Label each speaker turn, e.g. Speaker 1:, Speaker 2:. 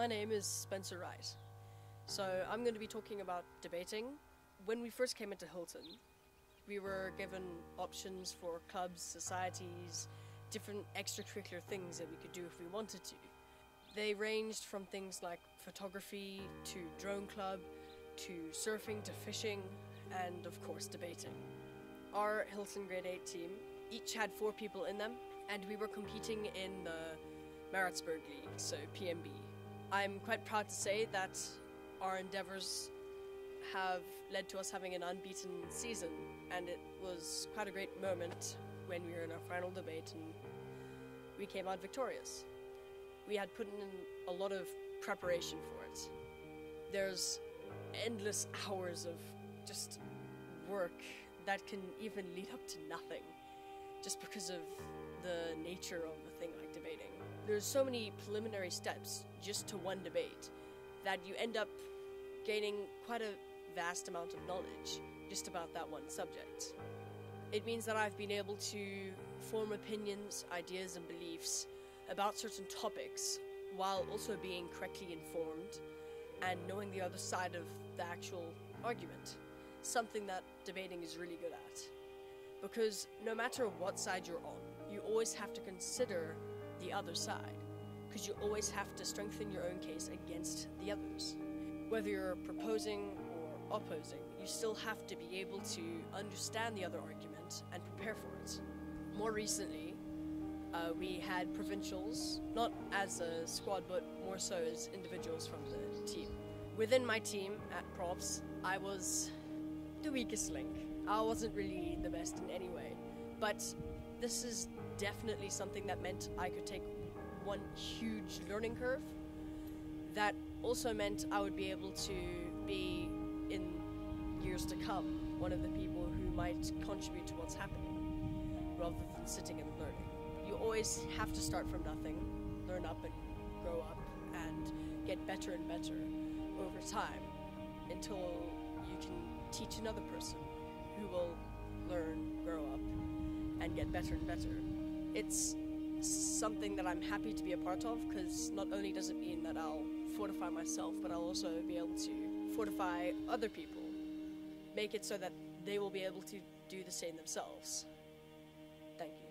Speaker 1: My name is Spencer Wright. So I'm going to be talking about debating. When we first came into Hilton, we were given options for clubs, societies, different extracurricular things that we could do if we wanted to. They ranged from things like photography to drone club to surfing to fishing and of course debating. Our Hilton Grade 8 team each had four people in them and we were competing in the Maritzburg League, so PMB. I'm quite proud to say that our endeavors have led to us having an unbeaten season, and it was quite a great moment when we were in our final debate and we came out victorious. We had put in a lot of preparation for it. There's endless hours of just work that can even lead up to nothing just because of the nature of debating. There's so many preliminary steps just to one debate that you end up gaining quite a vast amount of knowledge just about that one subject. It means that I've been able to form opinions, ideas, and beliefs about certain topics while also being correctly informed and knowing the other side of the actual argument. Something that debating is really good at. Because no matter what side you're on, you always have to consider the other side. Because you always have to strengthen your own case against the others. Whether you're proposing or opposing, you still have to be able to understand the other argument and prepare for it. More recently, uh, we had provincials, not as a squad, but more so as individuals from the team. Within my team at Props, I was the weakest link. I wasn't really the best in any way. But this is definitely something that meant I could take one huge learning curve. That also meant I would be able to be, in years to come, one of the people who might contribute to what's happening, rather than sitting and learning. You always have to start from nothing, learn up and grow up, and get better and better over time until you can teach another person who will learn, grow up, and get better and better. It's something that I'm happy to be a part of because not only does it mean that I'll fortify myself, but I'll also be able to fortify other people, make it so that they will be able to do the same themselves. Thank you.